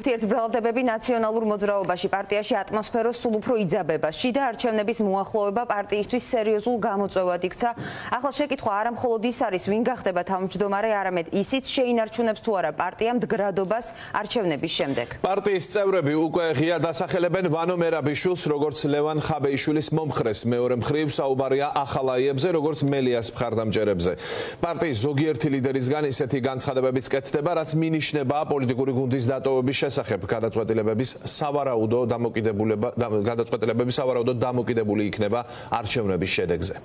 ურთიერთბრალდებები ნაციონალურ მოძრაობაში პარტიაში ატმოსფეროს სულ უფრო იძაბება. შიდა არჩევნების მოახლოება პარტიისთვის სერიოზულ გამოწვევად იქცა. ახლა შეკითხვა არა მხოლოდ ის არის, ვინ გახდება თავმჯდომარე, არამედ ისიც შეინარჩუნებს თუ არა პარტიამ დგრადობას არჩევნების შემდეგ. პარტიის წევრები უკვე ღია დასახელებენ ვანო მერაბიშვილს, როგორც ლევან ხაბეიშვილის მომხრეს. მეორე მხრივ საუბარია ახალაიებზე, როგორც მელიას მხარდამჭერებზე. პარტიის ზოგიერთი ლიდერისგან ისეთი განცხადებებიც კეთდება, რაც მინიშნება პოლიტიკური გუნდის დატოვების გადაწყვეტილებების სავარაუდო დამოკიდებულება გადაწყვეტილებების სავარაუდო დამოკიდებული იქნება არჩევნების შედეგზე.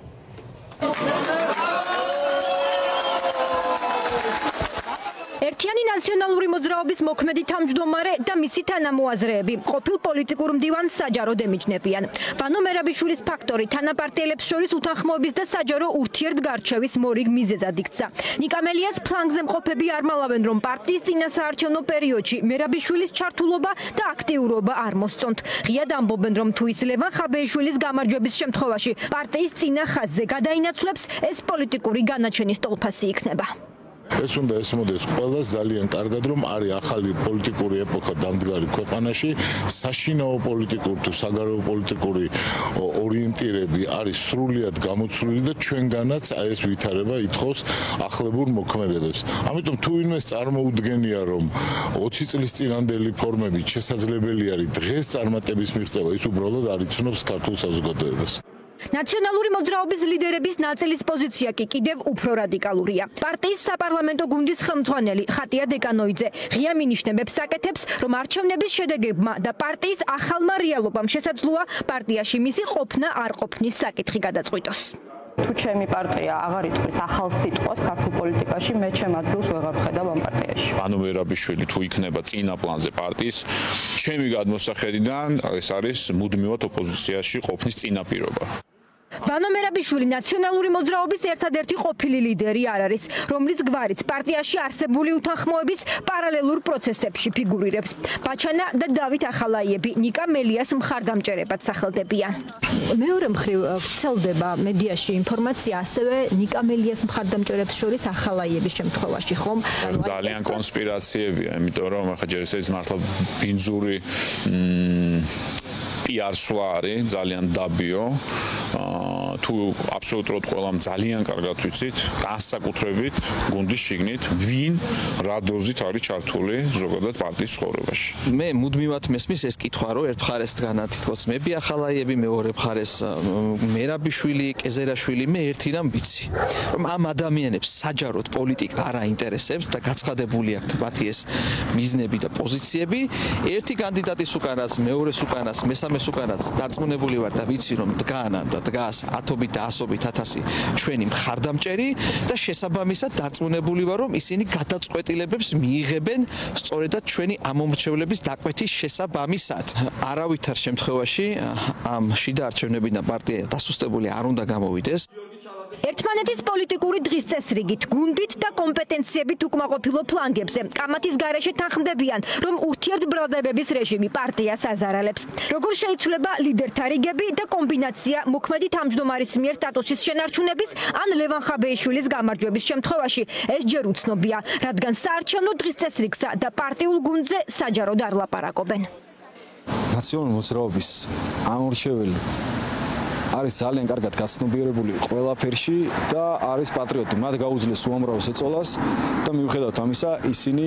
ერთიანი ნაციონალური მოძრაობის მოქმედი თავმჯდომარე და მისი თანამოაზრეები ყოფილ პოლიტიკურ მდივანს საჯაროდ ემიჯნებიან. ვანო მერაბიშვილის ფაქტორი თანაპარტიელებს შორის უთანხმოების და საჯარო ურთიერთგარჩევის მორიგ მიზეზად იქცა. ნიკამელიას ფლანგზე მყოფები არ მალავენ, რომ პარტიის წინასაარჩევნო პერიოდში მერაბიშვილის ჩართულობა და აქტიურობა არ მოსწონთ. ღიად ამბობენ, რომ თუ ის ლევან ხაბეიშვილის გამარჯვების შემთხვევაში პარტიის წინა ხაზზე გადაინაცვლებს, ეს პოლიტიკური განაჩენის ტოლფასი იქნება. ეს უნდა ესმოდეს ყველას ძალიან კარგად რომ არის ახალი პოლიტიკური ეპოქა დამდგარი ქვეყანაში. საშინაო პოლიტიკური თუ საგარეო პოლიტიკური ორიენტირები არის სრულიად გამოცვლილი და ჩვენგანაც აი ეს ვითარება ითხოვს ახლებურ მოქმედებებს ამიტომ თუ ვინმეს წარმოუდგენია რომ 20 წლის წინანდელი ფორმები შესაძლებელი არის დღეს წარმატების მიღწევა ის უბრალოდ არიცნობს ქართულ საზოგადოებას ნაციონალური მოძრაობის ლიდერების ნაწილის პოზიცია კი კიდევ უფრო რადიკალურია. პარტიის საპარლამენტო გუნდის ხელმძღვანელი ხატია დეკანოიძე ღია მინიშნებებს საკეთებს, რომ არჩევნების შედეგებმა და პარტიის ახალმა რეალობამ შესაძლოა პარტიაში მისი ყოფნა არ ყოფნის საკითხი გადაწყვიტოს. თუ ჩემი პარტია აღარ იწვის ახალ სიტყვას ქართულ პოლიტიკაში, მე ჩემ ადგილს ვეღარ ვხედავ ამ პარტიაში. ანუ ვერაბიშვილი თუ იქნება წინა პლანზე პარტიის, ჩემი გადმოსახედიდან ეს არის მუდმივად ოპოზიციაში ყოფნის წინაპირობა. ვანო მერაბიშვილი ნაციონალური მოძრაობის ერთადერთი ყოფილი ლიდერი არ არის, რომლის გვარიც პარტიაში არსებული უთანხმოების პარალელურ პროცესებში ფიგურირებს. ბაჩანა და დავით ახალაიები ნიკა მელიას მხარდამჭერებად სახელდებიან. მეორე მხრივ ვრცელდება მედიაში ინფორმაცია ასევე ნიკა მელიას მხარდამჭერებს შორის ახალაიების შემთხვევაში, ხომ? ძალიან კონსპირაციებია, იმიტომ რომ ახლა ჯერ ეს მართლა ბინძური მ პიარ სვლა არის ძალიან დაბიო თუ აბსოლუტურად ყველამ ძალიან კარგად ვიცით განსაკუთრებით გუნდის შიგნით ვინ რა დოზით არის ჩართული ზოგადად პარტიის ცხოვრებაში. მე მუდმივად მესმის ეს კითხვა რომ ერთ მხარეს დგანა თითქოს მეები ახალაიები მეორე მხარეს მერაბიშვილი კეზერაშვილი მე ერთი რამ ვიცი რომ ამ ადამიანებს საჯაროდ პოლიტიკა არ აინტერესებს და გაცხადებული აქვს მათი ეს მიზნები და პოზიციები. ერთი კანდიდატის უკანაც მეორეს უკანაც მესამე ამის უკანაც დარწმუნებული ვარ და ვიცი რომ დგანა და დგას ათობით და ასობით ათასი ჩვენი მხარდამჭერი და შესაბამისად დარწმუნებული ვარ რომ ისინი გადაწყვეტილებებს მიიღებენ სწორედად ჩვენი ამომრჩევლების დაკვეთის შესაბამისად. არავითარ შემთხვევაში ამ შიდა არჩევნებიდან პარტია დასუსტებული არ უნდა გამოვიდეს ერთმანეთის პოლიტიკური დღის წესრიგით, გუნდით და კომპეტენციებით უკმაყოფილო ფლანგებზე, კამათის გარეშე თანხმდებიან, რომ ურთიერთბრალდებების რეჟიმი პარტიას აზარალებს. როგორ შეიცვლება ლიდერთა რიგები და კომბინაცია მოქმედი თავმჯდომარის მიერ სტატუსის შენარჩუნების ან ლევან ხაბეიშვილის გამარჯვების შემთხვევაში, ეს ჯერ უცნობია, რადგან საარჩევნო დღის წესრიგსა და პარტიულ გუნდზე საჯაროდ არ ლაპარაკობენ. ნაციონალური მოძრაობის ამორჩეველი არის ძალიან კარგად გაცნობიერებული ყველაფერში და არის პატრიოტი. მათ გაუძლეს უამრავ ეწოლას და მიუხედავად ამისა, ისინი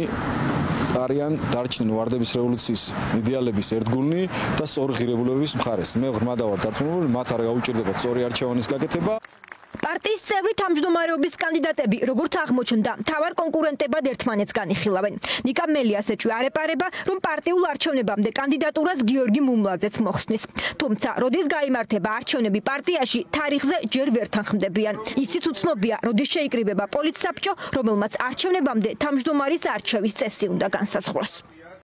არიან დარჩნენ ვარდების რევოლუციის იდეალების ერთგულნი და სწორი ღირებულებების მხარეს. მე ღრმად ვარ დარწმუნებული, მათ არ გაუჭირდებათ სწორი არჩევანის გაკეთება. პარტიის წევრი თავმჯდომარეობის კანდიდატები, როგორც აღმოჩნდა, თავარ კონკურენტებად ერთმანეთს განიხილავენ. ნიკა მელიას ეჭვი არეპარება, რომ პარტიულ არჩევნებამდე კანდიდატურას გიორგი მუმლაძეც მოხსნის. თუმცა, როდის გამართება არჩევნები პარტიაში, თარიღზე ჯერ ვერ თანხმდებიან. ისიც უცნობია, როდის შეიკრიბება პოლიცსაბჭო, რომელმაც არჩევნებამდე თავმჯდომარის არჩევის წესი უნდა განსაზღვროს.